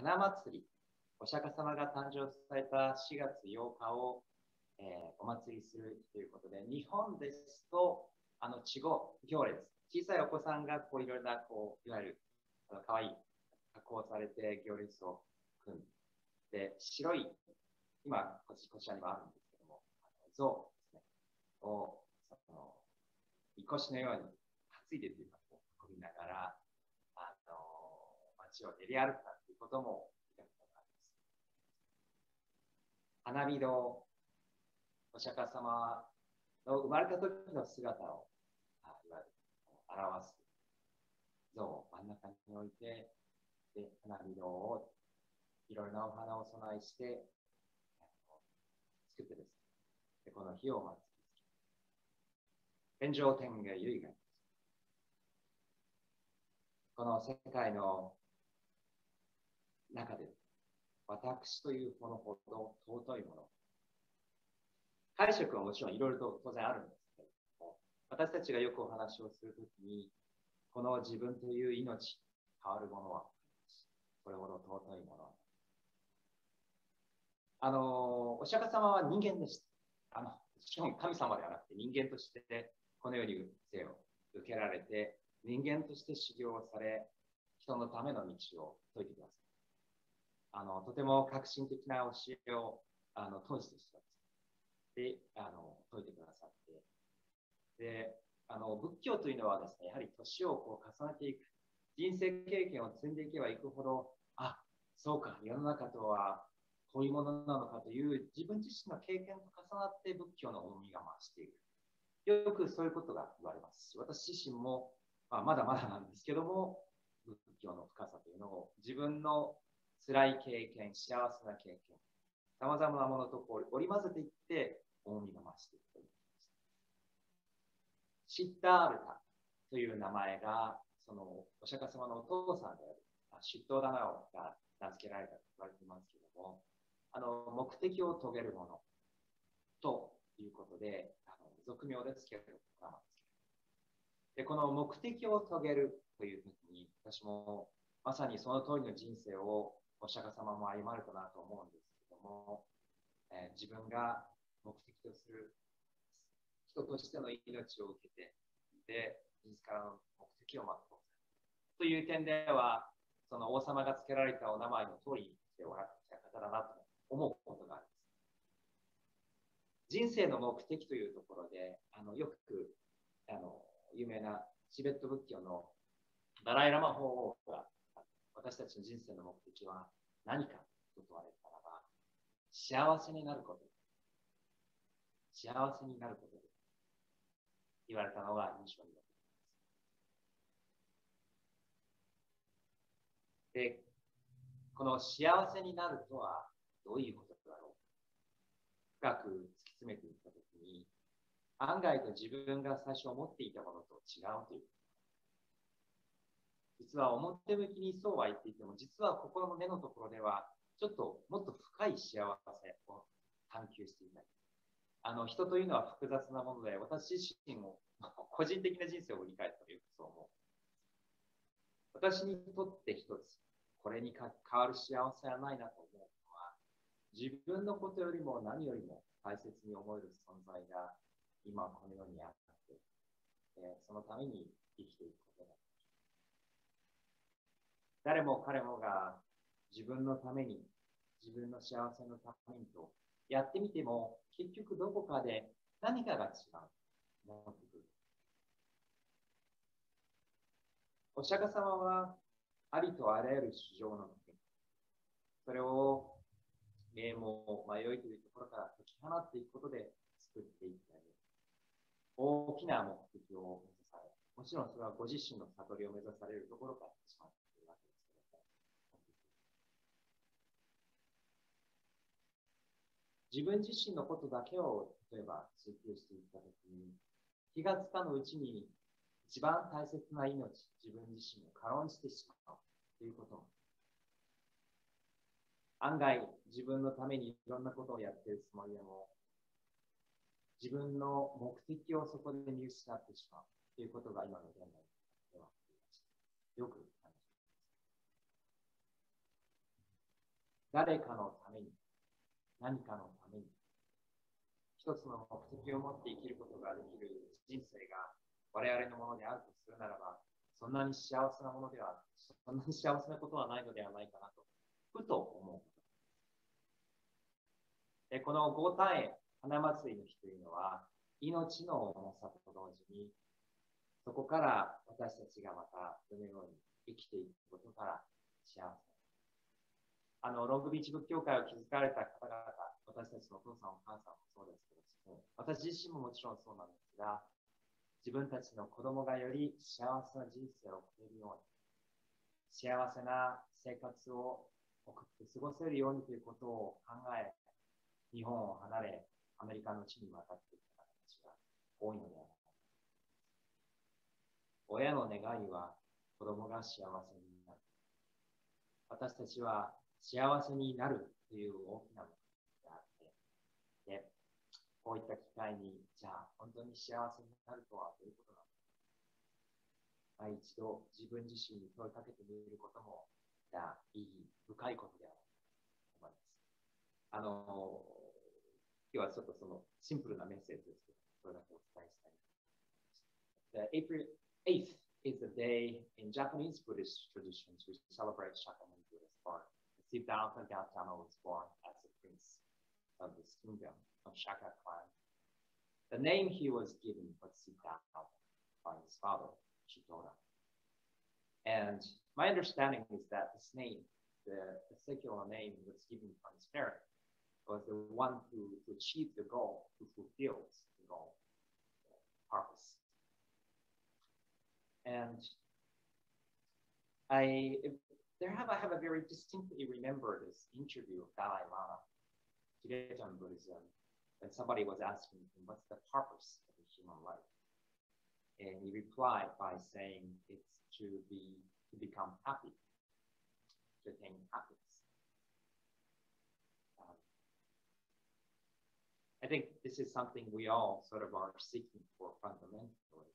花祭り、お釈迦様が誕生された4月8日を、えー、お祭りするということで、日本ですと、あの、稚語行列、小さいお子さんがこういろいろな、こう、いわゆる、あの可愛い加工されて行列を組んで、白い、今、こちらにもあるんですけども、像ですね、を、その、みこしのように担いでというか、こう運びながら、あの、街を練り歩くことも見たことがあります。花火のお釈迦様の生まれた時の姿を、いわゆる表す像を真ん中に置いて、で、花火のをいろいろなお花を備えして、作ってですね、でこの日を待つ。天上天下唯我。この世界の中で、私というものほど尊いもの。解釈はもちろんいろいろと当然あるんですけれども、私たちがよくお話をするときに、この自分という命、変わるものは、これほど尊いもの。あの、お釈迦様は人間でした。あの、基本神様ではなくて人間としてこのように生を受けられて、人間として修行をされ、人のための道を説いてください。あの、とても革新的な教えを、あの、当時としてはで、あの、説いてくださって、で、あの、仏教というのはですね、やはり年をこう重ねていく、人生経験を積んでいけばいくほど、あ、そうか、世の中とはこういうものなのかという自分自身の経験と重なって仏教の重みが増していく。よくそういうことが言われます。し、私自身も、まあ、まだまだなんですけども、仏教の深さというのを自分の辛い経験、幸せな経験、様々なものとこう織り交ぜていって、重みが増していく。というシッタールタという名前が、そのお釈迦様のお父さんである、出頭だなが名付けられたと言われていますけれども、あの目的を遂げるものということで、あの俗名でつける名前ですで、この目的を遂げるというふうに、私もまさにその通りの人生をお釈迦様も歩まれたなと思うんですけども、えー、自分が目的とする人としての命を受けて、で、自らの目的を全うという点では、その王様が付けられたお名前の通りでおられた方だなと思うことがあります。人生の目的というところで、あのよくあの有名なチベット仏教のダライ・ラマ法王が私たちの人生の目的は何かと問われたらば、幸せになること。幸せになることで言われたのが印象に残ります。で、この幸せになるとはどういうことだろう深く突き詰めていったときに、案外と自分が最初思っていたものと違うという。実は表向きにそうは言っていても、実は心の根のところでは、ちょっともっと深い幸せを探求していない。あの人というのは複雑なもので、私自身も個人的な人生を振り返ったというそう思う。私にとって一つ、これに変わる幸せはないなと思うのは、自分のことよりも何よりも大切に思える存在が今この世にあって、えそのために生きていくことだ。誰も彼もが自分のために、自分の幸せのためにとやってみても、結局どこかで何かが違う。お釈迦様はありとあらゆる市場の時、それを名門、迷いというところから解き放っていくことで作っていったり、大きな目的を目指され、もちろんそれはご自身の悟りを目指されるところから始まっているわけですけれども、自分自身のことだけを例えば追求していったときに、気がつかぬうちに一番大切な命、自分自身を軽んじてしまうということも。案外、自分のためにいろんなことをやっているつもりでも、自分の目的をそこで見失ってしまうということが今の現代ではよく感じます誰かのために、何かの、一つの目的を持って生きることができる人生が我々のものであるとするならば、そんなに幸せなものでは、そんなに幸せなことはないのではないかなと、ふと思う。でこの五体花祭りの日というのは、命の重さと同時に、そこから私たちがまたどのように生きていくことから幸せ。あの、ロングビーチ仏教会を築かれた方々、私たちのお父さん、お母さんもそうですけど、私自身ももちろんそうなんですが、自分たちの子供がより幸せな人生を送れるように、幸せな生活を送って過ごせるようにということを考え、日本を離れ、アメリカの地に渡っていた方たちが多いのではないか。親の願いは子供が幸せになる。私たちは幸せになるという大きな目、こういった機会に、じゃあ本当に幸せになるとはどういうことなのか。まあ、一度自分自身に問いかけてみることも、じゃあ意義深いことであると思います。あの、今日はちょっとそのシンプルなメッセージですけど、それだけお伝えしたい。The April 8th is the day in Japanese Buddhist traditions we celebrate Shakyamuni Buddha's birth. Siddhartha Gautama was born as a prince of this kingdom of Shaka clan. The name he was given was Siddhartha by his father, Shidora. And my understanding is that this name, the, the secular name was given from his parent, was the one who, who achieved the goal, who fulfilled the goal, the purpose. And I there have I have a very distinctly remembered this interview of Dalai Lama, Tibetan Buddhism, and somebody was asking him, what's the purpose of the human life? And he replied by saying it's to be to become happy, to attain happiness. Um, I think this is something we all sort of are seeking for fundamentally.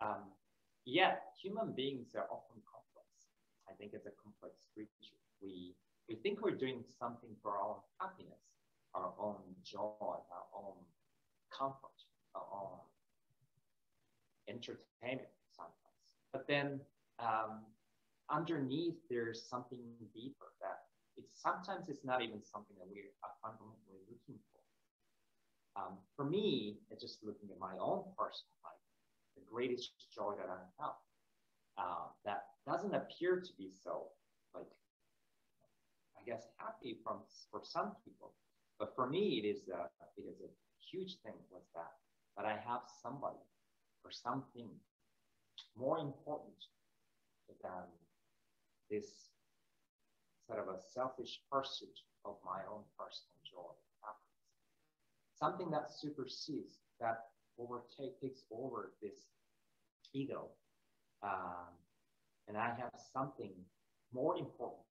Um, yet, human beings are often complex. I think it's a complex creature. We we think we're doing something for our own happiness, our own joy, our own comfort, our own entertainment sometimes. But then um, underneath, there's something deeper that it's sometimes it's not even something that we are fundamentally looking for. Um, for me, it's just looking at my own personal life, the greatest joy that I have uh, that doesn't appear to be so like I guess happy from for some people, but for me it is a it is a huge thing was that that I have somebody or something more important than this sort of a selfish pursuit of my own personal joy. Something that supersedes, that overtakes takes over this ego. Um, and I have something more important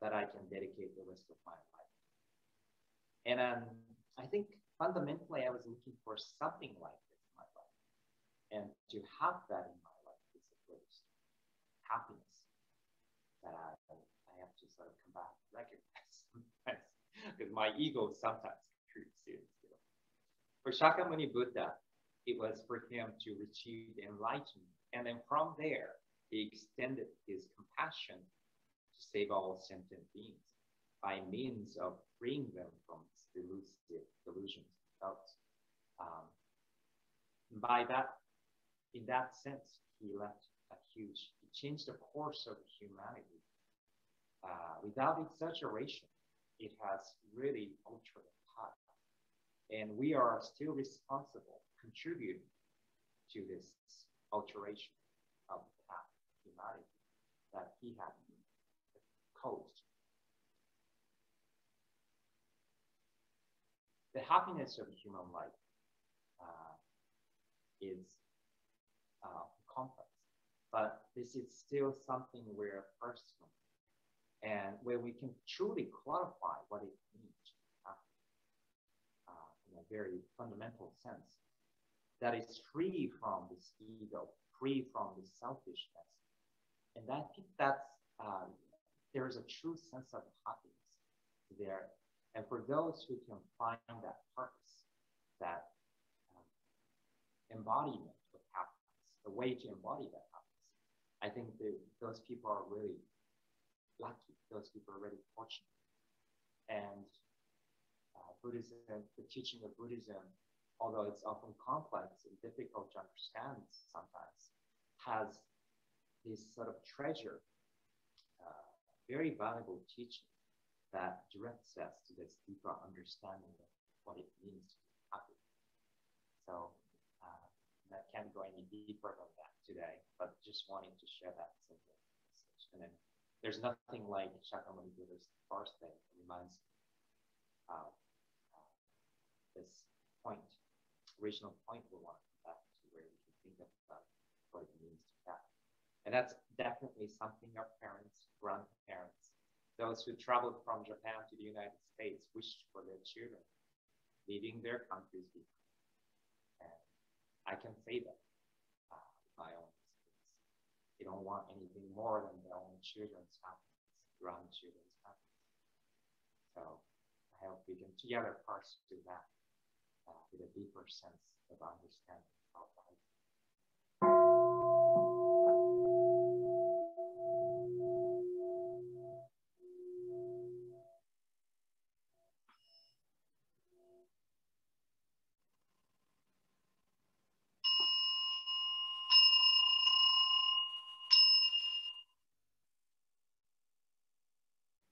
that I can dedicate the rest of my life. And um, I think fundamentally, I was looking for something like this in my life. And to have that in my life is the greatest happiness that I, I have to sort of come back and recognize sometimes. Because my ego sometimes creeps in. You know. For Shakyamuni Buddha, it was for him to achieve enlightenment. And then from there, he extended his compassion to save all sentient beings by means of freeing them from delusive delusions thoughts. Um, by that, in that sense, he left a huge, he changed the course of humanity. Uh, without exaggeration, it has really altered the path. And we are still responsible, contributing to this alteration of the path of humanity that he had caused. The happiness of human life uh, is uh, complex, but this is still something where personal and where we can truly clarify what it means uh, in a very fundamental sense that is free from this ego, free from this selfishness, And I think that's, um, there is a true sense of happiness there. And for those who can find that purpose, that um, embodiment of happiness, the way to embody that happiness, I think those people are really lucky. Those people are really fortunate. And uh, Buddhism, the teaching of Buddhism, although it's often complex and difficult to understand sometimes, has this sort of treasure, very valuable teaching that directs us to this deeper understanding of what it means to be happy. So uh, that can't go any deeper than that today, but just wanting to share that simple message. And then there's nothing like Shakyamuni Buddha's first thing. Reminds uh, uh, this point, original point we want to come back to where we can think about what it means. And that's definitely something our parents, grandparents, those who traveled from Japan to the United States wished for their children, leaving their countries behind. And I can say that uh, own experience. They don't want anything more than their own children's happiness, grandchildren's happiness. So I hope we can together pursue that uh, with a deeper sense of understanding of life.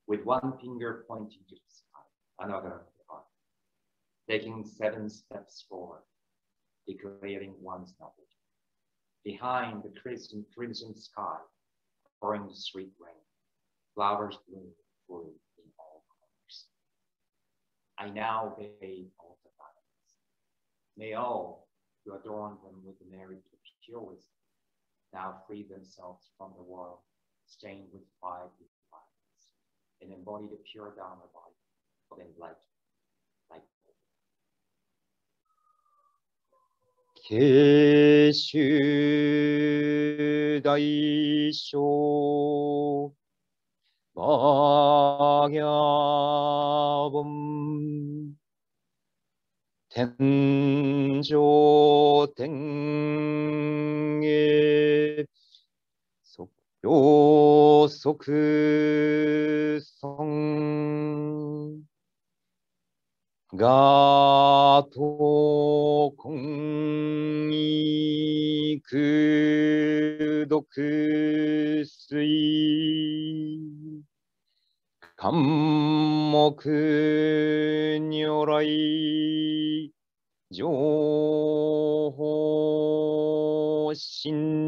With one finger pointing to the sky, another to the heart, taking seven steps forward, declaring one's knowledge. Behind the crimson, crimson sky, pouring the sweet rain, flowers bloom fully in all colors. I now bathe all the violets. May all who adorn them with the merit of pure wisdom now free themselves from the world stained with five and embody the pure Dharma body of enlightenment. 계수다이쇼 両足尊がとこんいくどくすい。関目如来情報心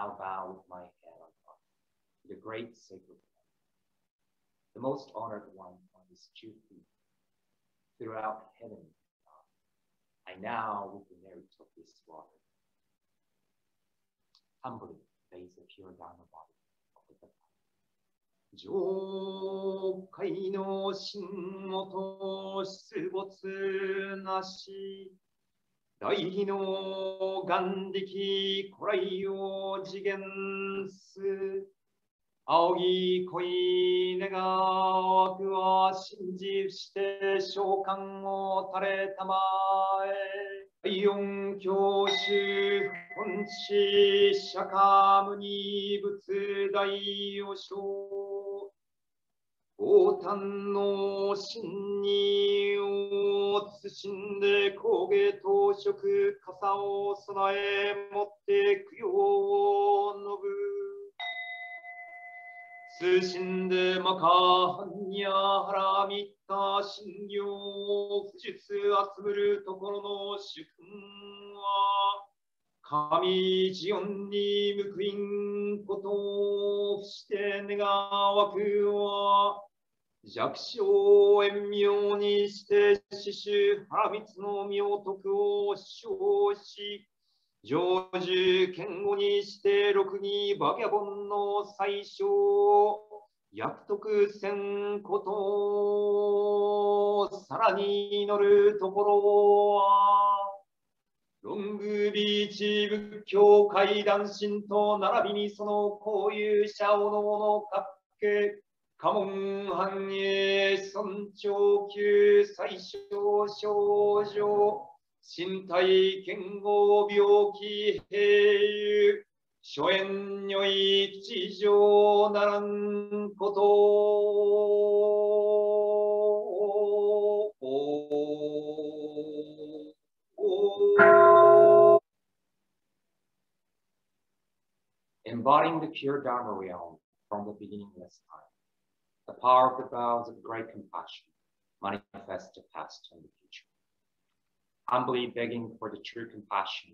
now bow with my head on high, the great sacred one, the most honored one on his two feet throughout heaven. I now, with the merit of this water, humbly face the pure Dharma body of the Buddha. 上界の真元出没なし 大悲の眼力古来を次元す。仰ぎ恋願わくは信じして召喚を垂れたまえ。第四教主本地釈迦無二仏大王将大胆の真に慎んで工芸当職傘を備え持って供養を述ぶ。通信でマカハンヤハラミッタ信行不術集めるところの主君は神ジオンに報いんことをして願わくは弱小遠妙にして死守原光の妙徳を称し成就堅固にして六にバギャボンの最小。約得せんこと、さらに祈るところは、ロングビーチ仏教会談心と並びにその交友者おのの各家、家門繁栄尊長級最小症状、身体健康病気平癒、諸縁如意地上ならんこと。Embodying the pure Dharma realm from the beginningless time, the power of the vows of great compassion manifest the past and the future. Humbly begging for the true compassion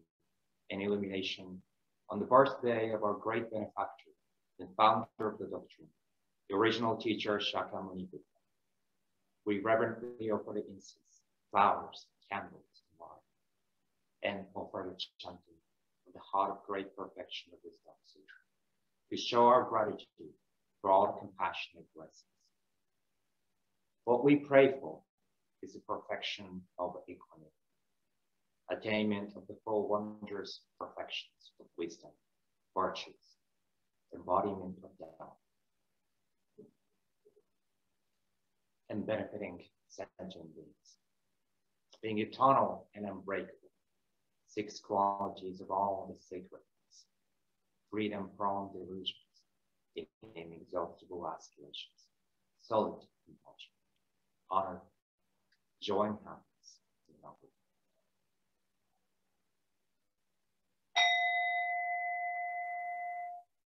and illumination on the birthday of our great benefactor and founder of the doctrine, the original teacher Shakyamuni Buddha. We reverently offer the incense, flowers, candles, and wine, and offer the chanting of the heart of great perfection of this Dhamma Sutra. Show our gratitude for compassionate blessings. What we pray for is the perfection of equanimity attainment of the full wondrous perfections of wisdom, virtues, embodiment of Tao, and benefiting sentient beings. Being eternal and unbreakable, six qualities of all the sacredness, freedom from in inexhaustible oscillations, solid compulsion, honor, join hands in our